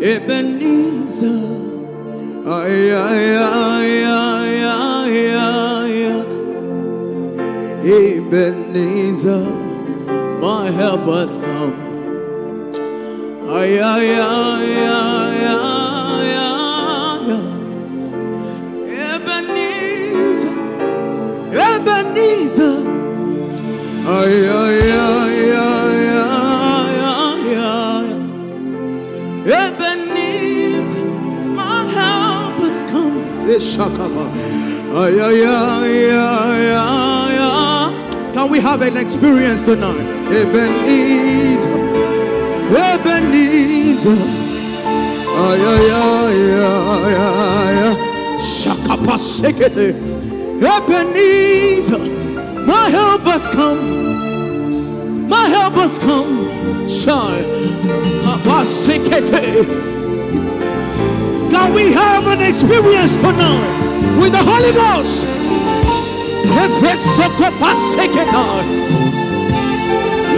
Ebenezer. Ay, ay, ay, ay, ay, ay, ay. Ebenezer, my help has come. Ay, ay, ay, Can we have an experience tonight? Ebenezer, Ebenezer. Ay, ay, ay, ay, ay, ay. Shakapa sekete. Ebenezer, my help has come. My help has come. Shine. Papa. Can we have an experience tonight with the Holy Ghost?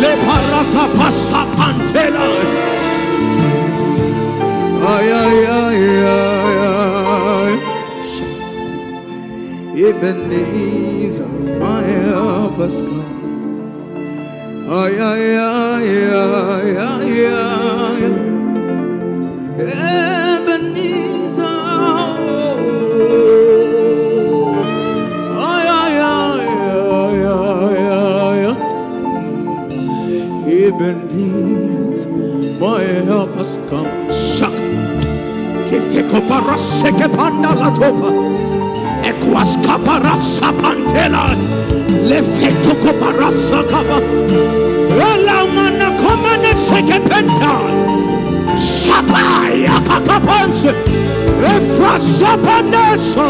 Le paraka pasapantela. Ay, ay, ay, ay, ay. Ebenezer, my help has come. Ay, ay, ay, ay, ay, ay. Ebenezer. My help has come. Shaka. Kifeko paraseke panda la topa. Equas caparasa pantela. Lefeto coparasa capa. Ela mana comane seke penta. Shabai akakapanse. Efra sapanesa.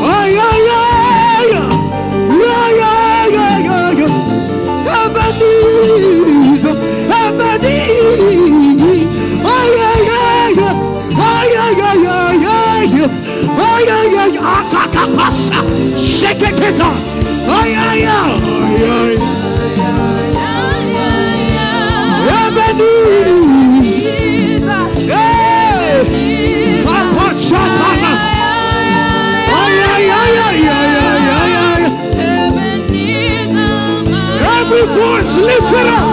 Ay, ay, ay. Ebenezer, Ebenezer. Ay, ay, ay. Ay, ay, ay, ay, ay. Ay, ay, ay. Akakapasa. Shekeketa. Ay, lift it up.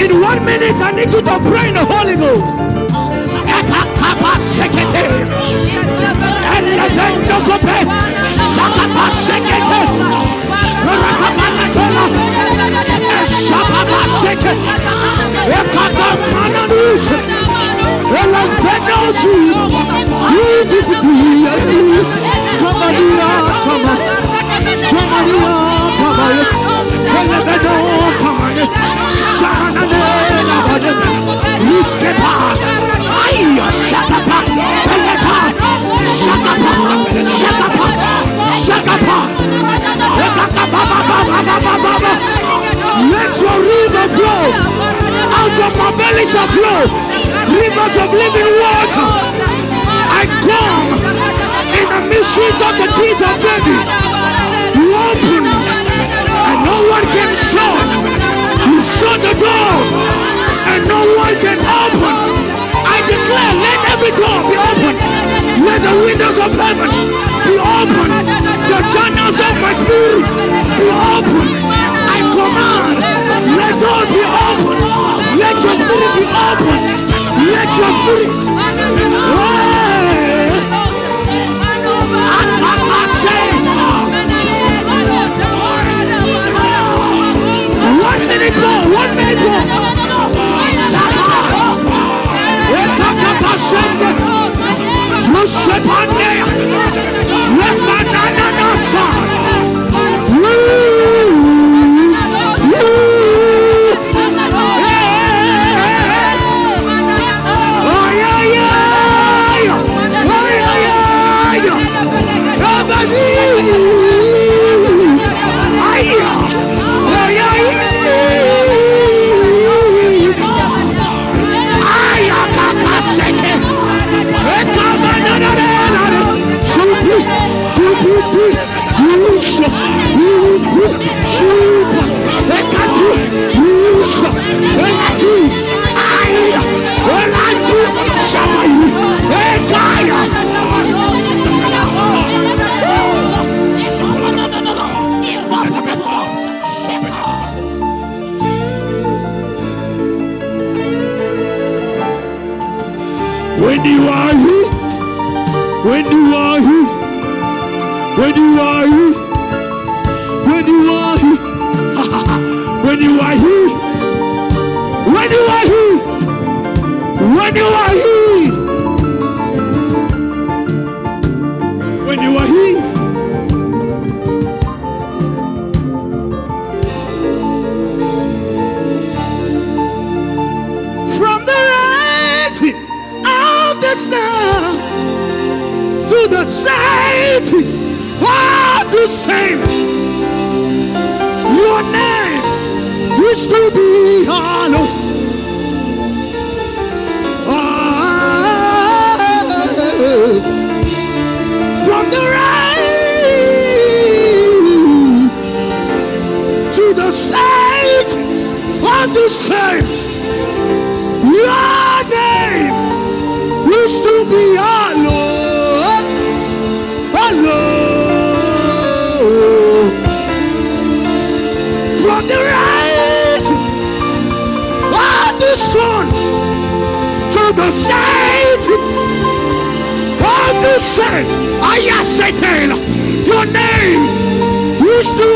In one minute, I need you to pray in the Holy Ghost. Eka kapa sekete. Elevendo kope. Shakapa sekete. Rakapanatola. Eshapapa sekete. Eka kapa nushe. Elevendo su. Kamadia kama. Shamadia kama. Let your river flow. Out of my belly shall flow. Rivers of living water. I come in the mysteries of the deeds of David. Shut the doors and no one can open. I declare, let every door be open. Let the windows of heaven be open. The channels of my spirit be open. I command, let doors be open. Let your spirit be open. Let your spirit. upon When you are here, when you are here, when you are here, when you are here, when you are here, when you are here, when you are here, when you are here. To setting of the same, your name is to be the sun, I ascertain your name used to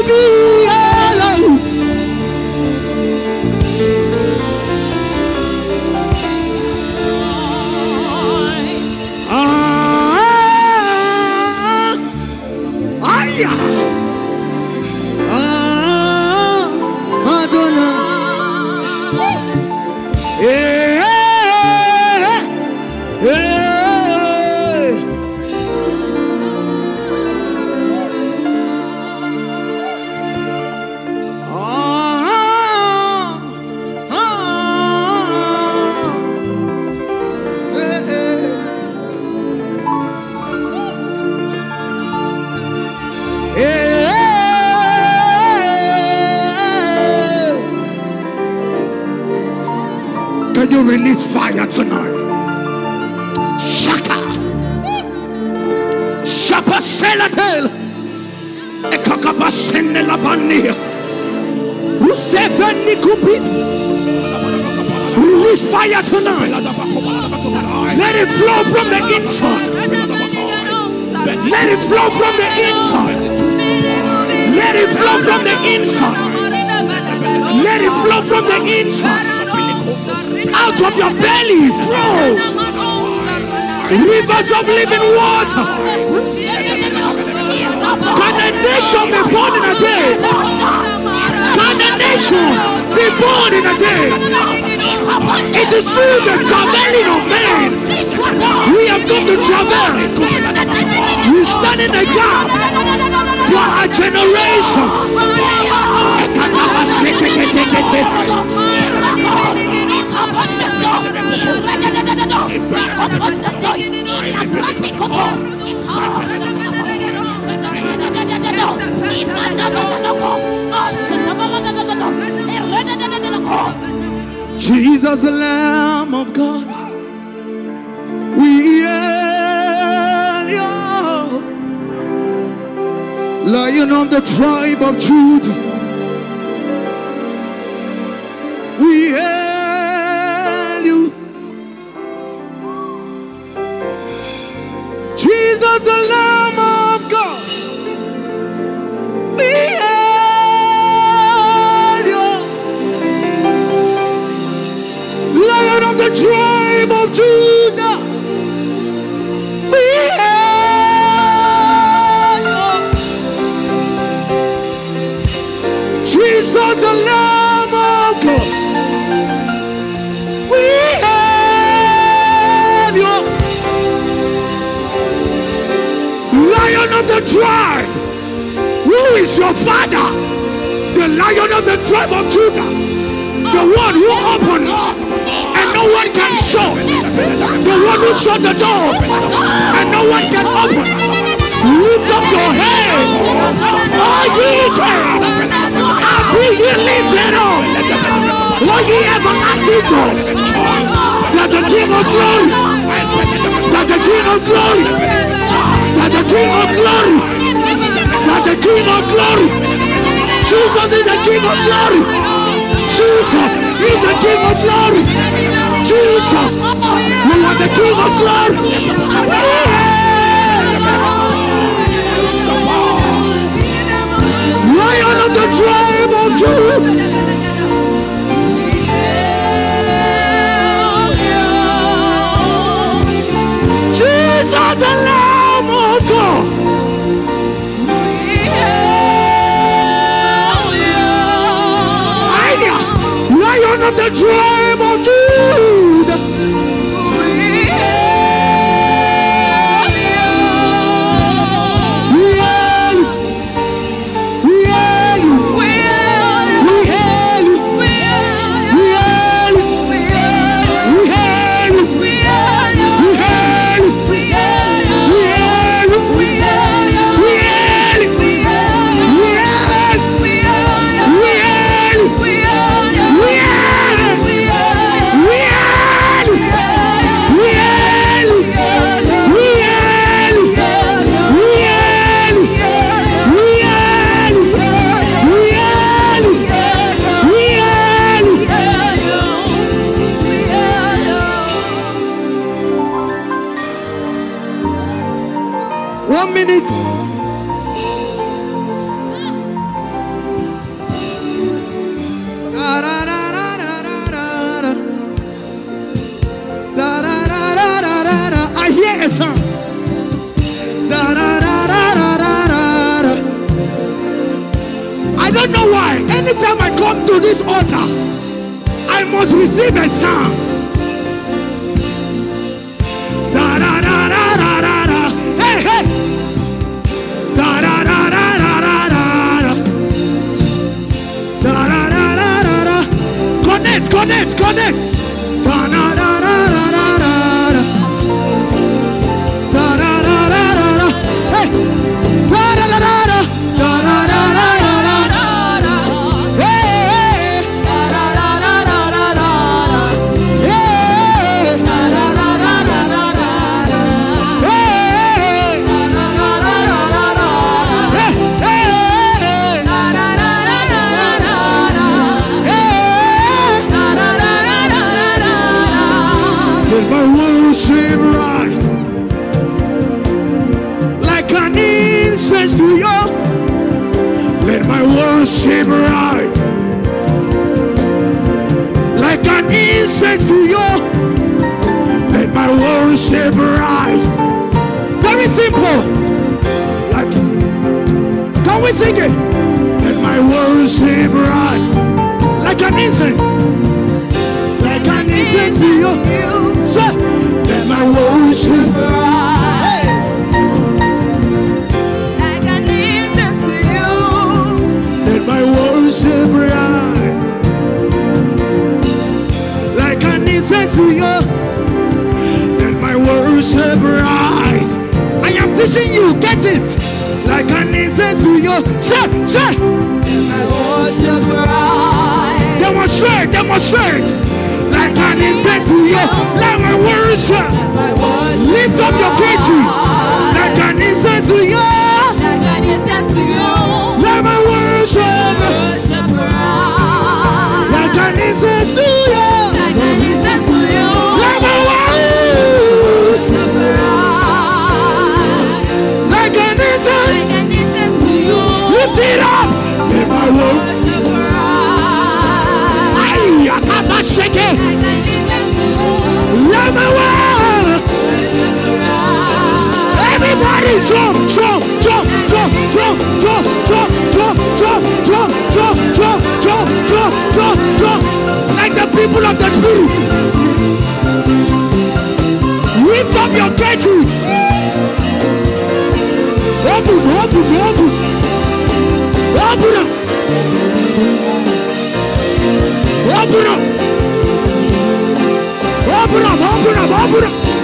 Release fire tonight. Let it flow from the inside. Let it flow from the inside. Let it flow from the inside. Let it flow from the inside. Out of your belly flows rivers of living water. Can a nation be born in a day? Can a nation be born in a day? It is through the traveling of men. We have come to travel. We stand in the gap for our generation. Jesus, the Lamb of God. We hail you. Lion of the tribe of Judah. We hail you. Jesus, the Lamb tribe. Who is your father? The lion of the tribe of Judah. The one who opens and no one can shut. The one who shut the door and no one can open. Lift up your head. Are ye? And be ye lifted up. Are ye everlasting doors? That the King of glory. That the King of glory that the King of glory, that the King of glory, Jesus is the King of glory. Jesus is the King of glory. Jesus, you are the King of glory. the dream this altar, I must receive a sound. Da da da da da da da. Hey hey. Da da da da da da da. Da da da da da da. Connect, connect, connect. Let my worship rise like an incense to you. Let my worship rise. Very simple. Like, can we sing it? Let my worship rise like an incense. Like an incense to you. Let my worship rise. like an incense to. Let my worship rise. I am teaching you, get it? Like an incense to. Say, say. Let my worship uh, rise. Demonstrate, demonstrate. Like an incense to. Let my worship. Let Lift up your clergy. Like an incense to you. Open up, open up.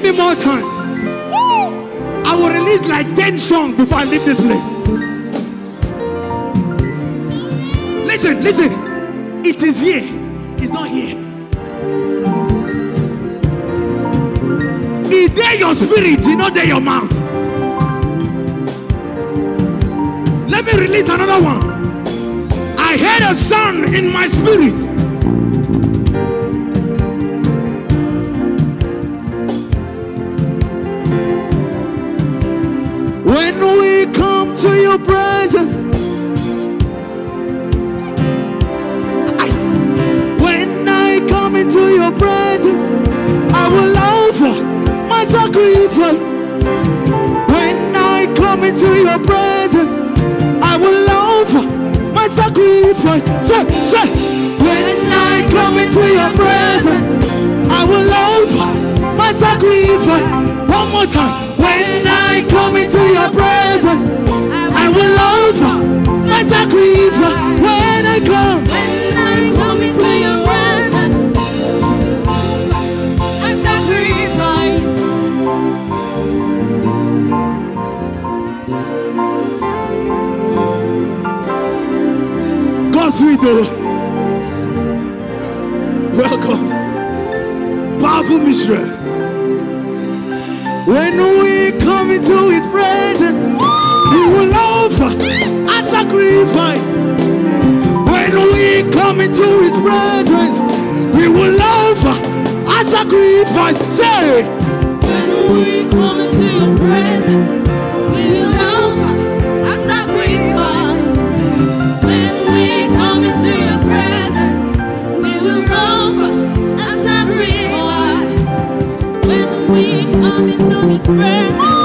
Give me more time, I will release like 10 songs before I leave this place. Listen, listen. It is here. It's not here. It's there your spirit, it's not there your mouth. Let me release another one. I heard a sound in my spirit. Your presence, I- when I come into your presence, I will offer my sacrifice. When I come into your presence, I will offer my sacrifice. Say, say, when I come into your presence, I will offer my sacrifice. One more time. When I come into your presence, When I come, When I come into your presence, sacrifice. God's though. Welcome. Powerful mystery. When we come into his presence, we will offer a sacrifice. When we come into his presence, we will offer a sacrifice. Say, When we come into your presence, we will offer a sacrifice. When we come into your presence, we will offer a sacrifice. When we come into his presence,